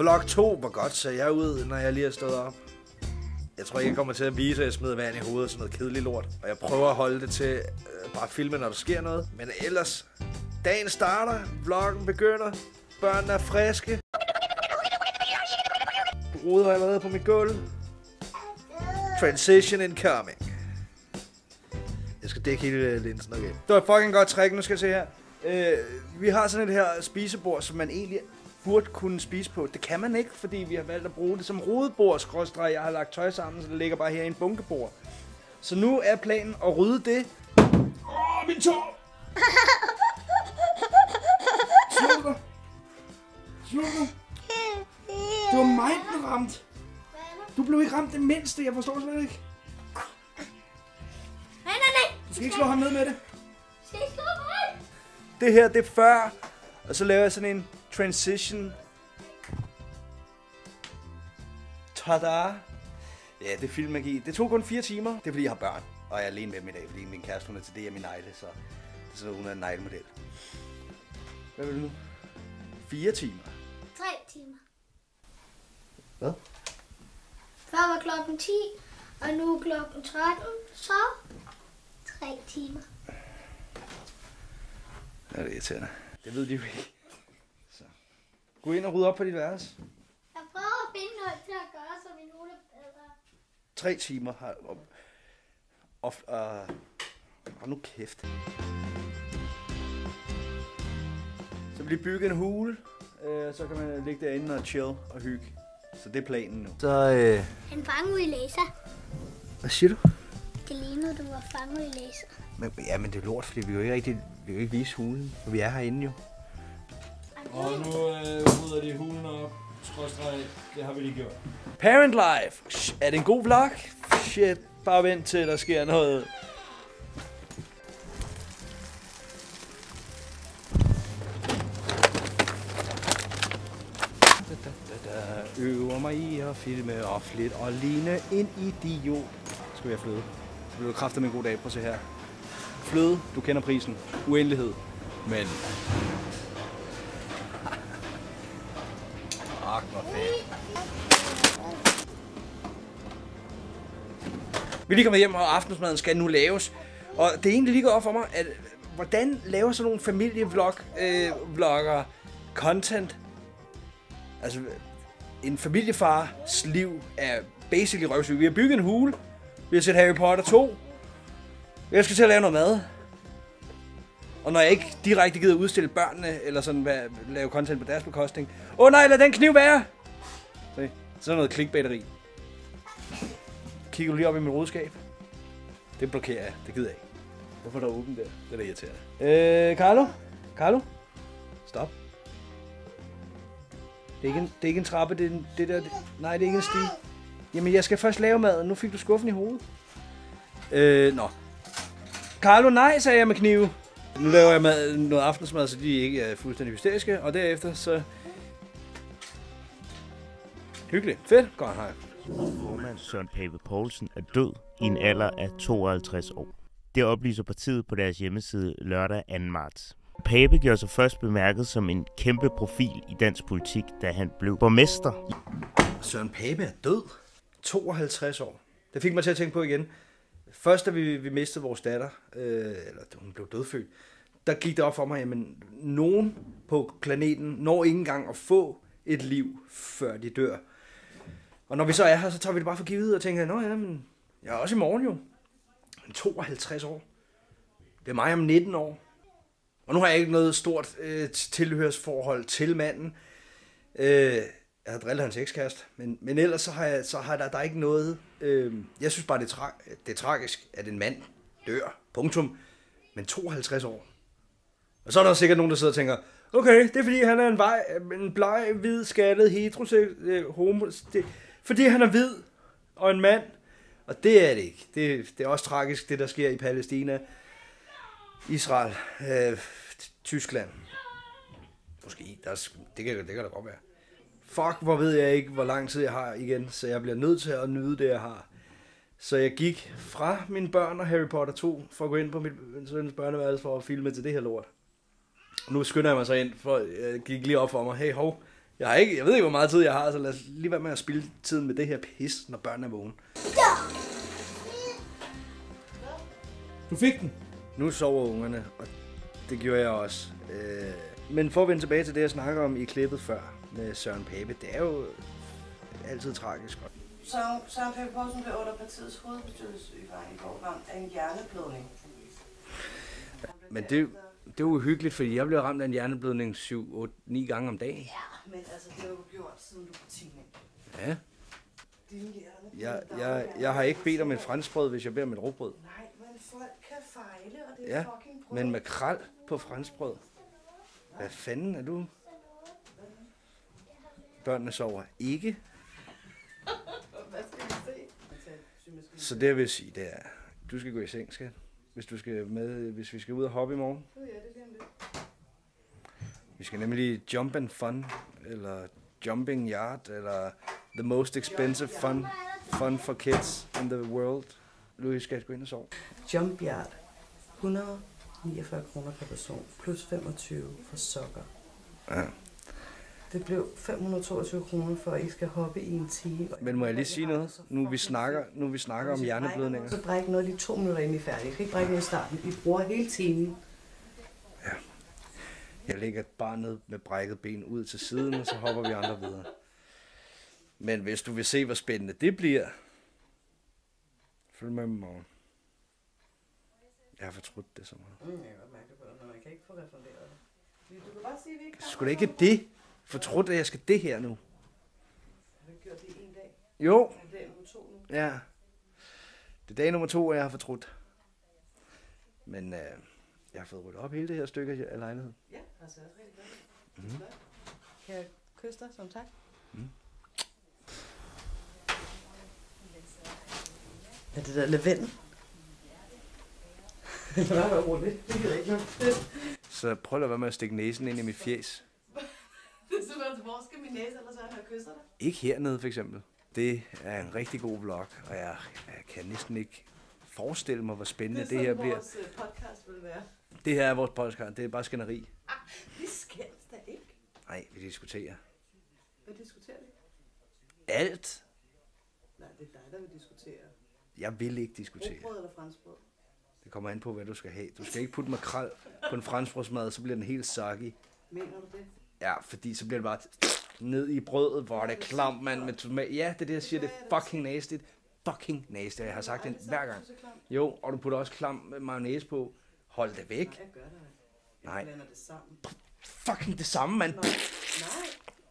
Vlog 2, hvor godt ser jeg ud, når jeg lige er stået op. Jeg tror ikke, jeg kommer til at vise, at jeg smider vand i hovedet og sådan noget kedeligt lort. Og jeg prøver at holde det til øh, bare filme, når der sker noget. Men ellers, dagen starter, vloggen begynder, børnene er friske. Ruder allerede på mit gulv. Transition incoming. Jeg skal dække hele øh, linsen, okay. Det var et fucking godt trick, nu skal jeg se her. Øh, vi har sådan et her spisebord, som man egentlig burde kunne spise på. Det kan man ikke, fordi vi har valgt at bruge det som rodebord. Jeg har lagt tøj sammen, så det ligger bare her i en bunkebord. Så nu er planen at rydde det. Åh, oh, min tå! Slå dig! Slå dig! Det var mig, den ramte. Du blev ikke ramt det mindste, jeg forstår slet ikke. Nej, nej, nej. Du skal ikke slå ham ned med det. Skal I slå mig? Det her, det er før. Og så laver jeg sådan en transition. Tada! Ja, det er filmmagi. Det tog kun fire timer. Det er fordi, jeg har børn. Og jeg er alene med dem i dag, fordi min kæreste hun er til det, og min negle, så, så hun er en neglemodel. Hvad vil du nu? Fire timer. Tre timer. Hvad? Før var klokken 10, og nu er klokken 13, så tre timer. Ja, det er irriterende. Det ved de jo ikke. Gå ind og rydde op på dit værelse. Jeg prøver at finde noget til at gøre, så min hule er bedre. Tre timer har... Og, og, og, og nu kæft. Så bliver bygget en hule, øh, så kan man ligge derinde og chill og hygge. Så det er planen nu. Så, øh... Han fangede i laser. Hvad siger du? Det lignede, du var fanget i laser. Men, ja, men det er lort, fordi vi jo ikke rigtig vi jo ikke vise hulen, for vi er herinde jo. Og nu øh, rydder de hulen op. Skråstreg, det har vi lige gjort. Parent Life. Er det en god vlog? Shit, bare vent til, der sker noget. Øver mig i at filme og flit og ligne en idiot. Skal vi have fløde? Så bliver det kraftigt med en god dag. Prøv at se her. Fløde, du kender prisen. Uendelighed. Men... Ak, hvor fedt. Vi er lige kommet hjem, og aftensmaden skal nu laves. Og det er egentlig lige gået op for mig, at hvordan laver sådan nogle familievlog, øh, vlogger content? Altså, en familiefars liv er basically røvsyg. Vi har bygget en hule. Vi har set Harry Potter 2. Jeg skal til at lave noget mad. Og når jeg ikke direkte gider udstille børnene, eller sådan hvad, lave content på deres bekostning. Åh oh, nej, lad den kniv være! Se, sådan noget klikbatteri. Kigger du lige op i mit rodskab? Det blokerer jeg. Det gider jeg ikke. Hvorfor er der åben der? Det er da irriterende. Øh, Carlo? Carlo? Stop. Det er ikke en, det er ikke en trappe, det er en, det der... Det, nej, det er ikke en sti. Jamen, jeg skal først lave maden. Nu fik du skuffen i hovedet. Øh, nå. Carlo, nej, sagde jeg med knive. Nu laver jeg mad, noget aftensmad, så de ikke er fuldstændig hysteriske. Og derefter så... Hyggeligt. Fedt. Godt, hej. Formand Søren Pape Poulsen er død i en alder af 52 år. Det oplyser partiet på deres hjemmeside lørdag 2. marts. Pape gjorde sig først bemærket som en kæmpe profil i dansk politik, da han blev borgmester. Søren Pape er død. 52 år. Det fik mig til at tænke på igen. Først da vi, vi mistede vores datter, øh, eller da hun blev dødfødt, der gik det op for mig, at nogen på planeten når ikke engang at få et liv, før de dør. Og når vi så er her, så tager vi det bare for givet og tænker, nå ja, men jeg er også i morgen jo. Men 52 år. Det er mig om 19 år. Og nu har jeg ikke noget stort øh, tilhørsforhold til manden. Øh, jeg har drillet hans ekskæreste, men, men ellers så har, jeg, så har der, der er ikke noget... Øh, jeg synes bare, det er, tra- det er tragisk, at en mand dør. Punktum. Men 52 år. Og så er der sikkert nogen, der sidder og tænker, okay, det er fordi, han er en, vej, en bleg, hvid, skattet, heteroseksuel, øh, homo... Det, fordi han er hvid og en mand. Og det er det ikke. Det, det er også tragisk, det der sker i Palæstina, Israel, øh, Tyskland. Måske, der er, det, kan, det kan da godt være. Fuck, hvor ved jeg ikke, hvor lang tid jeg har igen, så jeg bliver nødt til at nyde det, jeg har. Så jeg gik fra mine børn og Harry Potter 2, for at gå ind på mit søns børneværelse for at filme til det her lort. Nu skynder jeg mig så ind, for jeg gik lige op for mig, hey hov, Jeg, har ikke, jeg ved ikke, hvor meget tid jeg har, så lad os lige være med at spille tiden med det her pis, når børnene er vågne. Du fik den. Nu sover ungerne, og det gjorde jeg også. Øh, men for at vende tilbage til det, jeg snakker om i klippet før med Søren Pape, det er jo altid tragisk. Søren, Søren Pape Poulsen blev under partiets hovedbestyrelsesudgang i går ramt af en hjerneblødning. Men det, det er uhyggeligt, fordi jeg bliver ramt af en hjerneblødning 7, 8, 9 gange om dagen. Ja, men altså, det har du gjort, siden du var teenager. Ja. Jeg, jeg, jeg har ikke bedt om et franskbrød, hvis jeg beder om et råbrød. Nej, men folk kan fejle, og det er Ja, fucking brød. men makrel på franskbrød. Hvad fanden er du? Børnene sover ikke. Hvad skal vi se? Så det jeg vil sige, det er, du skal gå i seng, skat. Hvis du skal med, hvis vi skal ud og hoppe i morgen. Ja, det er det. Vi skal nemlig jump and fun, eller jumping yard, eller the most expensive fun, fun for kids in the world. Louis, skal gå ind og sove? Jump Yard. 149 kroner per person, plus 25 for sokker. Ja. Det blev 522 kroner for, at I skal hoppe i en time. Men må jeg lige sige noget? Nu vi snakker, nu vi snakker om hjerneblødninger. Så bræk noget lige to minutter ind i færdig. Kan ikke brække noget i starten. I bruger hele timen. Jeg lægger barnet med brækket ben ud til siden, og så hopper vi andre videre. Men hvis du vil se, hvor spændende det bliver, følg med i morgen. Jeg har fortrudt det så meget. Mm, jeg kan godt mærke det på dig, men man kan ikke få refunderet det. Du kan bare sige, at vi ikke har Skulle det ikke det? Fortrudt, at jeg skal det her nu? Har du gjort det i en dag? Jo, Er det dag nummer to nu? ja. Det er dag nummer to, og jeg har fortrudt. Men øh, jeg har fået ryddet op hele det her stykke af lejligheden. Ja, altså også rigtig godt. Mm. Kan jeg kysse dig som tak? Mhm. Er det der lavendel? Det var bare roligt. Det gider jeg ikke noget. Så prøv at være med at stikke næsen ind i mit fjes. Det er simpelthen, hvor skal min næse ellers være, når jeg kysser dig? Ikke hernede for eksempel. Det er en rigtig god vlog, og jeg, jeg kan næsten ikke forestille mig, hvor spændende det, det her bliver. vores øh, podcast vil være. Det her er vores podcast, det er bare skænderi. Vi skændes da ikke. Nej, vi diskuterer. Hvad diskuterer vi? Alt. Nej, det er dig, der vil diskutere. Jeg vil ikke diskutere. Rugbrød eller franskbrød? Det kommer an på, hvad du skal have. Du skal ikke putte makrel på en franskbrødsmad, så bliver den helt soggy. Mener du det? Ja, fordi så bliver det bare ned i brødet, hvor det er klamt, mand, med tomat. Ja, det er det, jeg siger, det er fucking nasty. Fucking nasty. Jeg har sagt det hver gang. Jo, og du putter også klam mayonnaise på. Hold det væk. Nej, jeg gør det. Jeg blander det sammen. Fucking det samme, mand. Nej.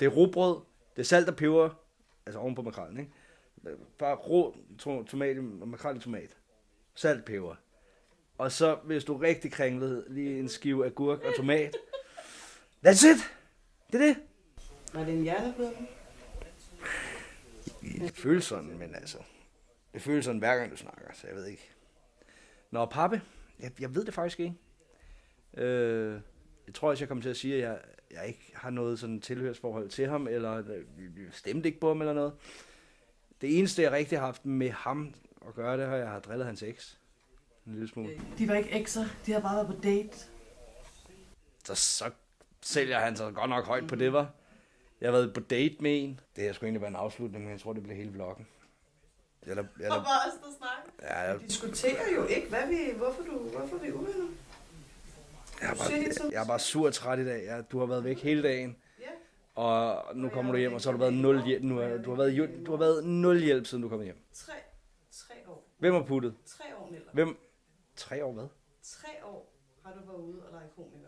Det er råbrød, det er salt og peber, altså oven på makrellen, ikke? Bare rå to- tomat, makrel i tomat. Salt peber. Og så, hvis du er rigtig kringlet, lige en skive agurk og tomat. That's it! Det er det. Var det en hjerneblødning? Det føles sådan, men altså... Det føles sådan hver gang, du snakker, så jeg ved ikke. Nå, pappe, jeg, jeg ved det faktisk ikke. Øh, jeg tror også, jeg kommer til at sige, at jeg, jeg ikke har noget sådan tilhørsforhold til ham, eller øh, vi vi stemte ikke på ham eller noget. Det eneste, jeg rigtig har haft med ham at gøre, det har jeg har drillet hans eks. En lille smule. De var ikke ekser, de har bare været på date. Så, så sælger han sig godt nok højt på det, var. Jeg har været på date med en. Det her skulle egentlig være en afslutning, men jeg tror, det bliver hele vloggen. Eller, eller, bare os, der snakker. ja, jeg, Vi diskuterer jo ikke, hvad vi, hvorfor, du, hvorfor vi er uvenner. Jeg er, bare, jeg er bare sur og træt i dag. Jeg, du har været væk hele dagen. Ja. Og nu kommer du hjem, og så har du været nul hjælp. Nu er, du, har været, du har været nul hjælp, siden du kom hjem. Tre, tre år. Hvem har puttet? Tre år, Niller. Hvem? Tre år hvad? Tre år har du været ude og lege komiker.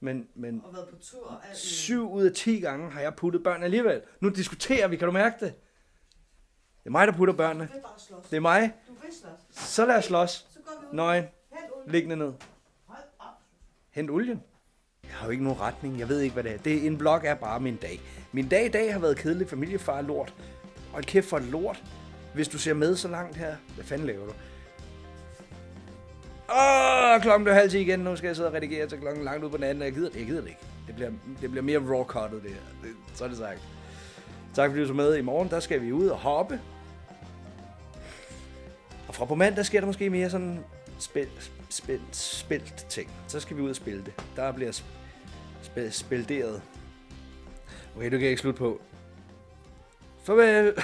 Men, men Og været på tur muligt. syv ud af ti gange har jeg puttet børn alligevel. Nu diskuterer vi, kan du mærke det? Det er mig, der putter børnene. Du vil bare slås. Det er mig. Du vil slås. Så lad os slås. Nøgen. Liggende ned. Hent olien. Jeg har jo ikke nogen retning. Jeg ved ikke, hvad det er. Det, en blog er bare min dag. Min dag i dag har været kedelig. Familiefar lort. Og kæft for lort. Hvis du ser med så langt her, hvad fanden laver du? Åh, klokken blev halv 10 igen. Nu skal jeg sidde og redigere til klokken langt ud på natten. og Jeg gider det, jeg gider det ikke. Det bliver, det bliver mere raw cuttet, det her. Det, så er det sagt. Tak fordi du så med. I morgen, der skal vi ud og hoppe. Og fra på mandag sker der måske mere sådan spil, spil, spilt ting. Så skal vi ud og spille det. Der bliver sp- spil, spilderet. Okay, du kan ikke slutte på. Farvel.